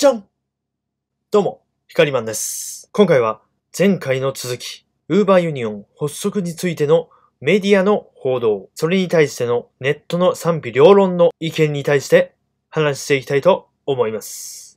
じゃんどうも、ヒカリマンです。今回は前回の続き、ウーバーユニオン発足についてのメディアの報道、それに対してのネットの賛否両論の意見に対して話していきたいと思います。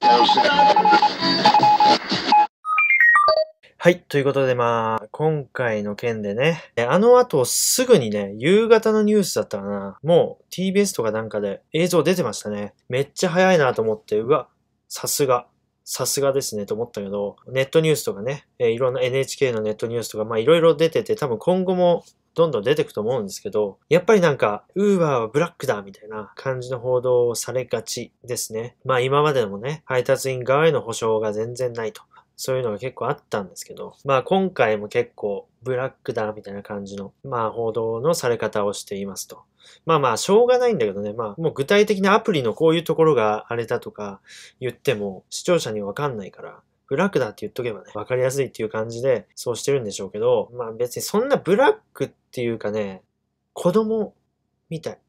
はい。ということで、まあ、今回の件でね、あの後すぐにね、夕方のニュースだったかな。もう TBS とかなんかで映像出てましたね。めっちゃ早いなと思って、うわ、さすが。さすがですねと思ったけど、ネットニュースとかね、えーいろんな NHK のネットニュースとか、まあいろいろ出てて、多分今後もどんどん出てくと思うんですけど、やっぱりなんか、ウーバーはブラックだみたいな感じの報道をされがちですね。まあ今までもね、配達員側への保証が全然ないと。そういうのが結構あったんですけど、まあ今回も結構ブラックだみたいな感じの、まあ報道のされ方をしていますと。まあまあしょうがないんだけどね、まあもう具体的なアプリのこういうところがあれだとか言っても視聴者にわかんないから、ブラックだって言っとけばね、わかりやすいっていう感じでそうしてるんでしょうけど、まあ別にそんなブラックっていうかね、子供みたい。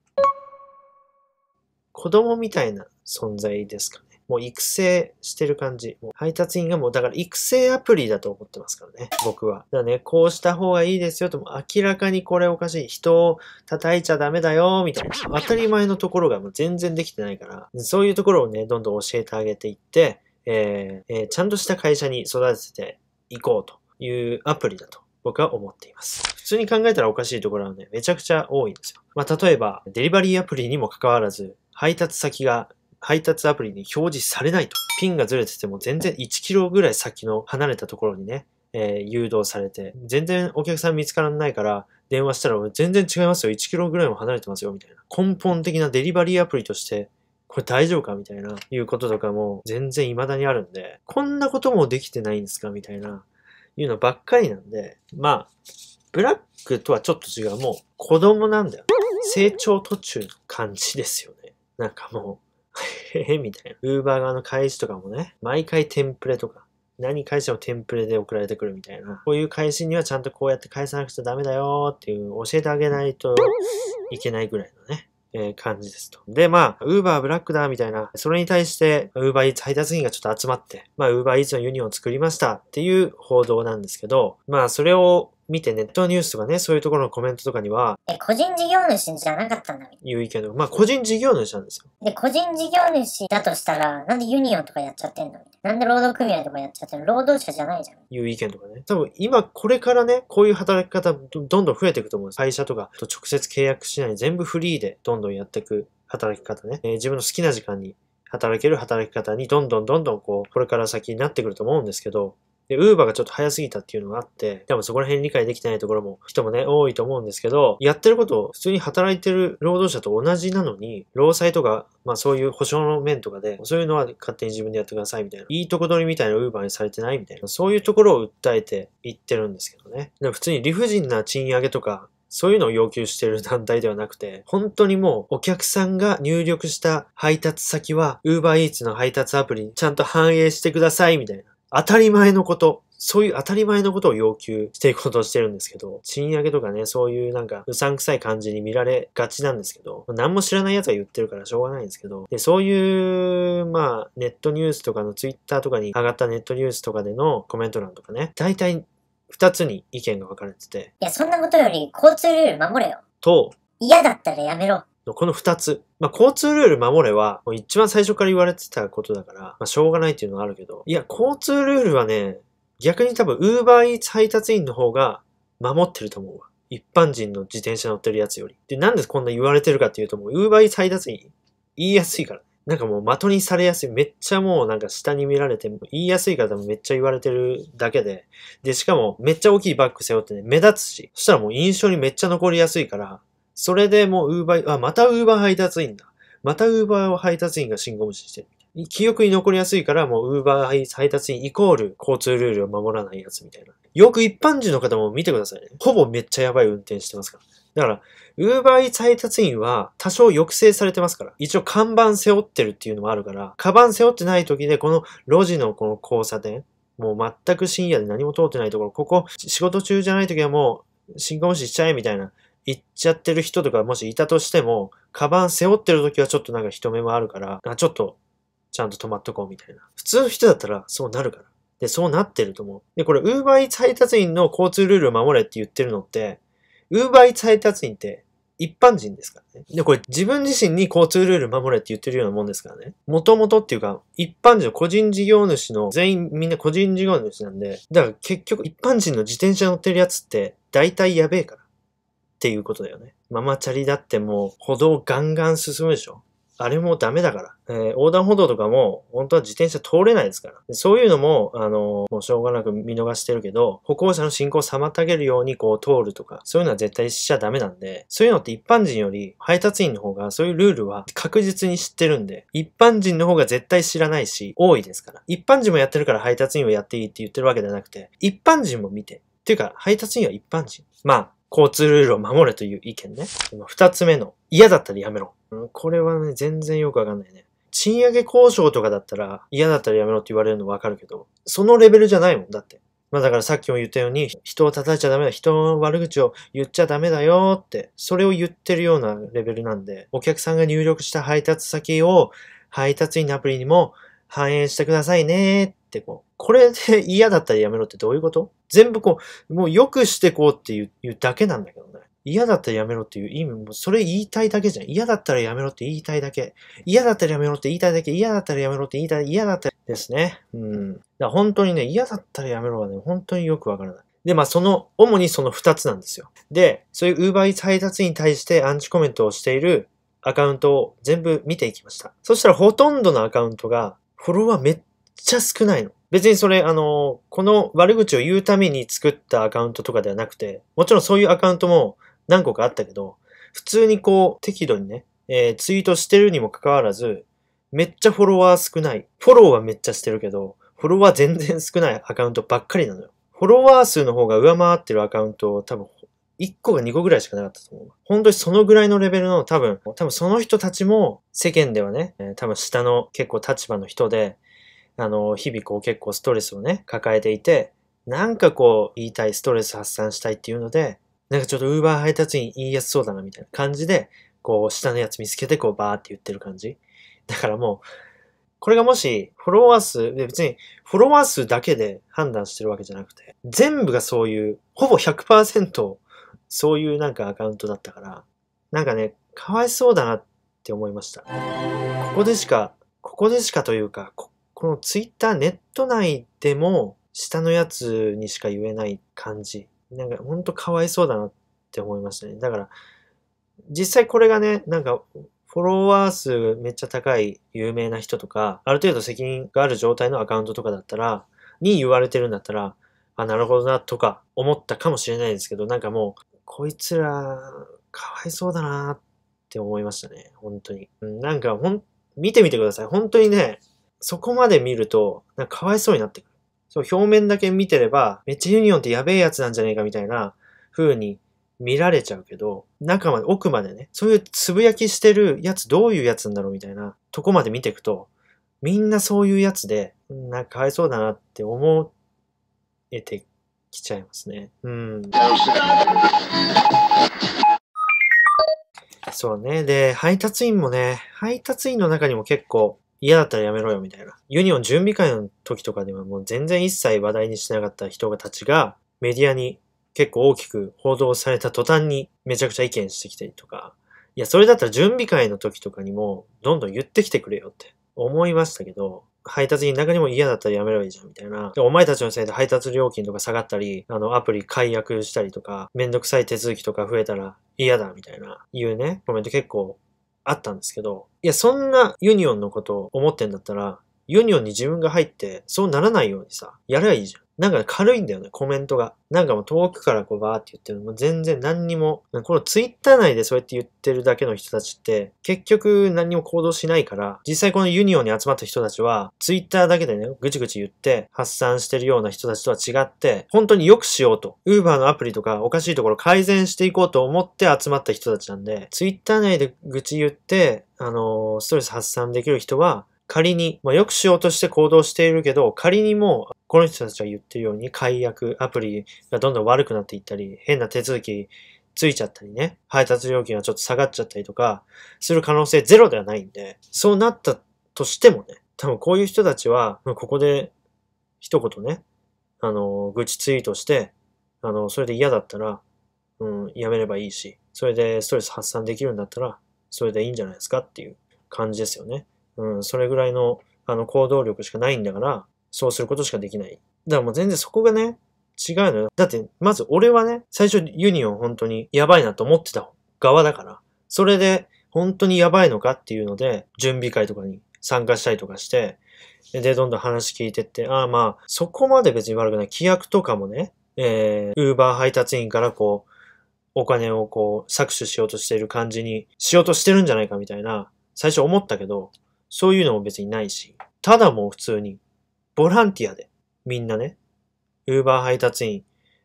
子供みたいな存在ですか。もう育成してる感じ。もう配達員がもうだから育成アプリだと思ってますからね。僕は。だからね、こうした方がいいですよとも明らかにこれおかしい。人を叩いちゃダメだよ、みたいな。当たり前のところがもう全然できてないから、そういうところをね、どんどん教えてあげていって、えーえーちゃんとした会社に育てていこうというアプリだと僕は思っています。普通に考えたらおかしいところはね、めちゃくちゃ多いんですよ。まあ、例えば、デリバリーアプリにもかかわらず、配達先が配達アプリに表示されないと。ピンがずれてても全然1キロぐらい先の離れたところにね、えー誘導されて、全然お客さん見つからないから、電話したら全然違いますよ。1キロぐらいも離れてますよ。みたいな。根本的なデリバリーアプリとして、これ大丈夫か？みたいな、いうこととかも全然未だにあるんで、こんなこともできてないんですか？みたいな、いうのばっかりなんで、まあ、ブラックとはちょっと違う。もう子供なんだよ。成長途中の感じですよね。なんかもう、へへみたいな。ウーバー側の開始とかもね、毎回テンプレとか、何返してもテンプレで送られてくるみたいな。こういう返しにはちゃんとこうやって返さなくちゃダメだよっていう教えてあげないといけないぐらいのね。え感じですと。で、まあ、ウーバーブラックだみたいな、それに対して、ウーバーイーツ配達員がちょっと集まって、まあ、ウーバーイーツのユニオンを作りましたっていう報道なんですけど、まあ、それを見てネットニュースとかね、そういうところのコメントとかには、え、個人事業主じゃなかったんだ。いう意見とか、まあ、個人事業主なんですよ。で、個人事業主だとしたら、なんでユニオンとかやっちゃってんのなんで労働組合とかやっちゃってんの？労働者じゃないじゃん。いう意見とかね。多分今これからね、こういう働き方どどんどん増えていくと思うんです。会社とかと直接契約しないで全部フリーでどんどんやっていく働き方ね。えー自分の好きな時間に働ける働き方にどんどんどんどんこう、これから先になってくると思うんですけど、で、ウーバーがちょっと早すぎたっていうのがあって、多分そこら辺理解できてないところも人もね、多いと思うんですけど、やってることを普通に働いてる労働者と同じなのに、労災とか、まあそういう保証の面とかで、そういうのは勝手に自分でやってくださいみたいな。いいとこ取りみたいなウーバーにされてないみたいな。そういうところを訴えていってるんですけどね。で普通に理不尽な賃上げとか、そういうのを要求してる団体ではなくて、本当にもうお客さんが入力した配達先は Uber Eats の配達アプリにちゃんと反映してくださいみたいな。当たり前のこと。そういう当たり前のことを要求していくことをしてるんですけど、賃上げとかね、そういうなんかうさんくさい感じに見られがちなんですけど、何も知らない奴が言ってるからしょうがないんですけど、で、そういう、まあ、ネットニュースとかのツイッターとかに上がったネットニュースとかでのコメント欄とかね、大体二つに意見が分かれてて、いや、そんなことより交通ルール守れよ。と、嫌だったらやめろ。この二つ。まあ、交通ルール守れは、もう一番最初から言われてたことだから、まあ、しょうがないっていうのはあるけど、いや、交通ルールはね、逆に多分、ウーバーイーツ配達員の方が守ってると思うわ。一般人の自転車乗ってるやつより。で、なんでこんな言われてるかっていうと、もう、ウーバーイーツ配達員、言いやすいから。なんかもう的にされやすい。めっちゃもうなんか下に見られて、言いやすいから多分めっちゃ言われてるだけで。で、しかもめっちゃ大きいバッグ背負ってね、目立つし。そしたらもう印象にめっちゃ残りやすいから、それでもうウーバー、あ、またウーバー配達員だ。またウーバー配達員が信号無視してる。記憶に残りやすいから、もうウーバー配達員イコール交通ルールを守らないやつみたいな。よく一般人の方も見てくださいね。ほぼめっちゃやばい運転してますから。だから、ウーバー配達員は多少抑制されてますから。一応看板背負ってるっていうのもあるから、カバン背負ってない時でこの路地のこの交差点、もう全く深夜で何も通ってないところ、ここ仕事中じゃない時はもう信号無視しちゃえみたいな言っちゃってる人とかもしいたとしても、カバン背負ってる時はちょっとなんか人目もあるから、あちょっとちゃんと止まっとこうみたいな。普通の人だったらそうなるから。で、そうなってると思う。で、これ、ウーバーイーツ配達員の交通ルールを守れって言ってるのって、ウーバーイーツ配達員って一般人ですからね。で、これ自分自身に交通ルール守れって言ってるようなもんですからね。もともとっていうか、一般人個人事業主の全員みんな個人事業主なんで、だから結局一般人の自転車乗ってるやつって大体やべえから。っていうことだよね。ママチャリだってもう歩道ガンガン進むでしょ。あれもダメだから。えー横断歩道とかも、本当は自転車通れないですから。そういうのも、あのもうしょうがなく見逃してるけど、歩行者の進行を妨げるようにこう通るとか、そういうのは絶対しちゃダメなんで、そういうのって一般人より配達員の方がそういうルールは確実に知ってるんで、一般人の方が絶対知らないし、多いですから。一般人もやってるから配達員をやっていいって言ってるわけじゃなくて、一般人も見て。っていうか、配達員は一般人。まあ、交通ルールを守れという意見ね。二つ目の、嫌だったらやめろ。これはね、全然よくわかんないね。賃上げ交渉とかだったら、嫌だったらやめろって言われるのわかるけど、そのレベルじゃないもん、だって。まあだからさっきも言ったように、人を叩いちゃダメだ、人の悪口を言っちゃダメだよって、それを言ってるようなレベルなんで、お客さんが入力した配達先を配達員のアプリにも反映してくださいねってこう、これで嫌だったらやめろってどういうこと？全部こう、もう良くしてこうっていう言うだけなんだけどね。嫌だったらやめろっていう意味も、それ言いたいだけじゃん。嫌だったらやめろって言いたいだけ。嫌だったらやめろって言いたいだけ。嫌だったらやめろって言いたい。嫌だったらですね。うん。だから本当にね、嫌だったらやめろはね、本当によくわからない。で、まあその、主にその二つなんですよ。で、そういう Uber Eats 配達に対してアンチコメントをしているアカウントを全部見ていきました。そしたらほとんどのアカウントが、フォロワーめっちゃ少ないの。別にそれ、あの、この悪口を言うために作ったアカウントとかではなくて、もちろんそういうアカウントも何個かあったけど、普通にこう、適度にね、えーツイートしてるにもかかわらず、めっちゃフォロワー少ない。フォローはめっちゃしてるけど、フォロワー全然少ないアカウントばっかりなのよ。フォロワー数の方が上回ってるアカウントを多分1個か2個ぐらいしかなかったと思う。本当にそのぐらいのレベルの多分、多分その人たちも世間ではね、多分下の結構立場の人で、あの、日々こう結構ストレスをね、抱えていて、なんかこう言いたい、ストレス発散したいっていうので、なんかちょっとウーバー配達員言いやすそうだなみたいな感じで、こう下のやつ見つけてこうバーって言ってる感じ。だからもう、これがもし、フォロワー数、別に、フォロワー数だけで判断してるわけじゃなくて、全部がそういう、ほぼ100%、そういうなんかアカウントだったから、なんかね、かわいそうだなって思いました。ここでしか、ここでしかというか、ここのツイッターネット内でも、下のやつにしか言えない感じ。なんか、ほんとかわいそうだなって思いましたね。だから、実際これがね、なんか、フォロワー数めっちゃ高い有名な人とか、ある程度責任がある状態のアカウントとかだったら、に言われてるんだったら、あ、なるほどな、とか思ったかもしれないですけど、なんかもう、こいつら、かわいそうだなって思いましたね。本当に。うんなんか、ほん、見てみてください。本当にね、そこまで見ると、なんかかわいそうになってくる。そう、表面だけ見てれば、めっちゃユニオンってやべえやつなんじゃねえかみたいな風に見られちゃうけど、中まで、奥までね、そういうつぶやきしてるやつどういうやつなんだろうみたいなとこまで見ていくと、みんなそういうやつで、なんかかわいそうだなって思えてきちゃいますね。うん。そうね。で、配達員もね、配達員の中にも結構嫌だったらやめろよみたいな。ユニオン準備会の時とかではもう全然一切話題にしなかった人たちがメディアに結構大きく報道された途端にめちゃくちゃ意見してきたりとか、いや、それだったら準備会の時とかにもどんどん言ってきてくれよって思いましたけど、配達員の中にも嫌だったらやめればいいじゃんみたいな。お前たちのせいで配達料金とか下がったり、あの、アプリ解約したりとか、めんどくさい手続きとか増えたら嫌だみたいな、いうね、コメント結構あったんですけど、いや、そんなユニオンのことを思ってんだったら、ユニオンに自分が入って、そうならないようにさ、やればいいじゃん。なんか軽いんだよね、コメントが。なんかもう遠くからこうバーって言ってるのも全然何にも、このツイッター内でそうやって言ってるだけの人たちって、結局何にも行動しないから、実際このユニオンに集まった人たちは、ツイッターだけでね、ぐちぐち言って発散してるような人たちとは違って、本当に良くしようと、ウーバーのアプリとかおかしいところ改善していこうと思って集まった人たちなんで、ツイッター内で愚痴言って、あのーストレス発散できる人は、仮に、まあ、良くしようとして行動しているけど、仮にもう、この人たちが言ってるように、解約、アプリがどんどん悪くなっていったり、変な手続きついちゃったりね、配達料金がちょっと下がっちゃったりとか、する可能性ゼロではないんで、そうなったとしてもね、多分こういう人たちは、ここで一言ね、あの、愚痴ツイートして、あの、それで嫌だったら、うん、やめればいいし、それでストレス発散できるんだったら、それでいいんじゃないですかっていう感じですよね。うん、それぐらいの、あの、行動力しかないんだから、そうすることしかできない。だからもう全然そこがね、違うのよ。だって、まず俺はね、最初ユニオン本当にやばいなと思ってた側だから、それで本当にやばいのかっていうので、準備会とかに参加したりとかして、で、どんどん話聞いてって、ああまあ、そこまで別に悪くない。規約とかもね、えー、ウーバー配達員からこう、お金をこう、搾取しようとしている感じにしようとしてるんじゃないかみたいな、最初思ったけど、そういうのも別にないし、ただもう普通に、ボランティアで、みんなね、ウーバー配達員、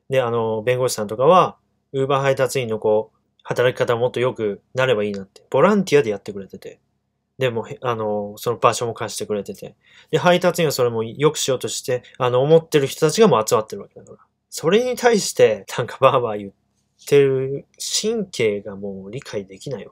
で、あの、弁護士さんとかは、ウーバー配達員のこう、働き方もっと良くなればいいなって、ボランティアでやってくれてて、でも、あの、その場所も貸してくれてて、で、配達員はそれも良くしようとして、あの、思ってる人たちがもう集まってるわけだから。それに対して、なんかバーバー言ってる神経がもう理解できないわ。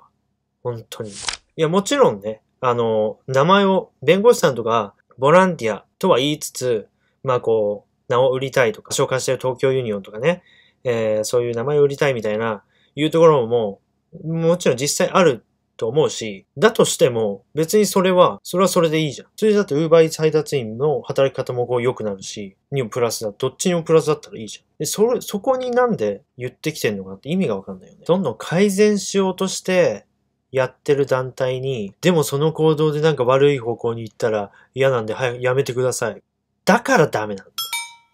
本当に。いや、もちろんね、あの、名前を、弁護士さんとか、ボランティアとは言いつつ、まあこう、名を売りたいとか、紹介してる東京ユニオンとかね、えーそういう名前を売りたいみたいな、いうところも、もちろん実際あると思うし、だとしても、別にそれは、それはそれでいいじゃん。それだって Uber Eats 配達員の働き方もこう良くなるし、にもプラスだ。どっちにもプラスだったらいいじゃん。で、それ、そこになんで言ってきてんのかって意味がわかんないよね。どんどん改善しようとして、やってる団体に、でもその行動でなんか悪い方向に行ったら嫌なんで、はい、やめてください。だからダメなんだ。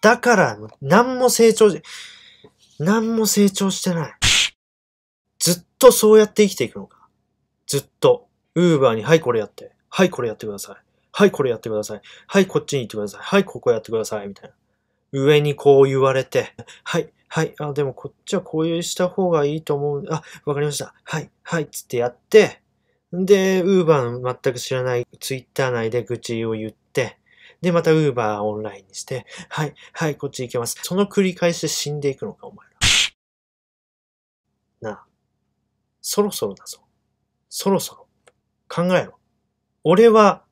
だから、何も成長し、何も成長してない。ずっとそうやって生きていくのか。ずっと。ウーバーに、はい、これやって。はい、これやってください。はい、これやってください。はい、こっちに行ってください。はい、ここやってください。みたいな。上にこう言われて、はい、はい、あ、でもこっちはこういうした方がいいと思う。あ、わかりました。はい、はい、つってやって、で、ウーバーの全く知らないツイッター内で愚痴を言って、で、またウーバーオンラインにして、はい、はい、こっち行けます。その繰り返しで死んでいくのか、お前ら。なあ、そろそろだぞ。そろそろ。考えろ。俺は、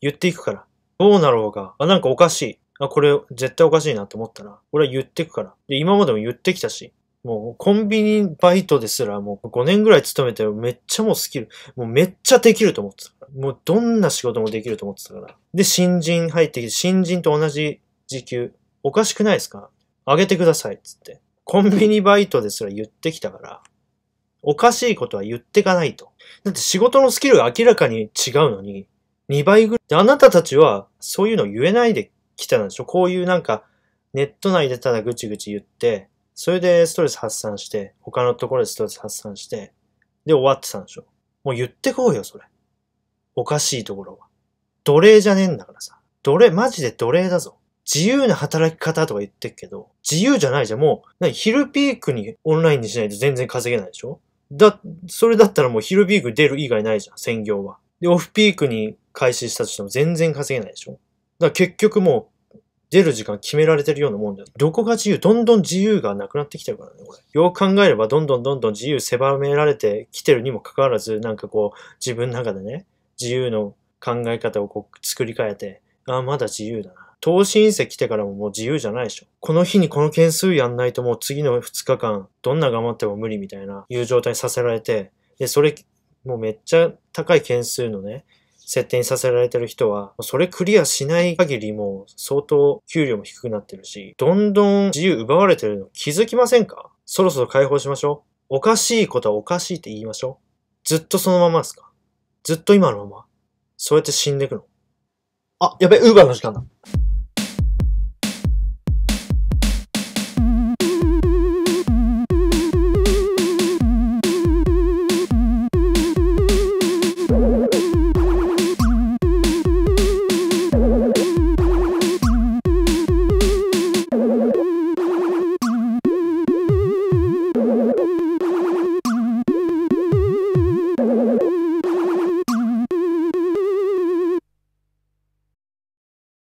言っていくから。どうなろうが、あ、なんかおかしい。あ、これ絶対おかしいなと思ったら、俺は言ってくから。で、今までも言ってきたし、もうコンビニバイトですらもう5年ぐらい勤めてめっちゃもうスキル、もうめっちゃできると思ってたから。もうどんな仕事もできると思ってたから。で、新人入ってきて、新人と同じ時給、おかしくないですか？上げてください、つって。コンビニバイトですら言ってきたから、おかしいことは言ってかないと。だって仕事のスキルが明らかに違うのに、2倍ぐらい。あなたたちはそういうの言えないで来たんでしょ？こういうなんか、ネット内でただぐちぐち言って、それでストレス発散して、他のところでストレス発散して、で終わってたんでしょ？もう言ってこうよ、それ。おかしいところは。奴隷じゃねえんだからさ。奴隷、マジで奴隷だぞ。自由な働き方とか言ってっけど、自由じゃないじゃん。もう、昼ピークにオンラインにしないと全然稼げないでしょ？だ、それだったらもう昼ピーク出る以外ないじゃん、専業は。で、オフピークに開始したとしても全然稼げないでしょ？だから結局もう、出る時間決められてるようなもんだよ。どこが自由？どんどん自由がなくなってきてるからね、これ。よく考えればどんどんどんどん自由狭められてきてるにもかかわらず、なんかこう、自分の中でね、自由の考え方をこう作り変えて、ああ、まだ自由だな。投資隕石来てからももう自由じゃないでしょ。この日にこの件数やんないともう次の2日間、どんな頑張っても無理みたいな、いう状態にさせられて、で、それ、もうめっちゃ高い件数のね、設定にさせられてる人は、それクリアしない限りも相当給料も低くなってるし、どんどん自由奪われてるの気づきませんか？そろそろ解放しましょう。おかしいことはおかしいって言いましょう。ずっとそのままですか？ずっと今のまま？そうやって死んでいくの？あ、やべ、ウーバーの時間だ。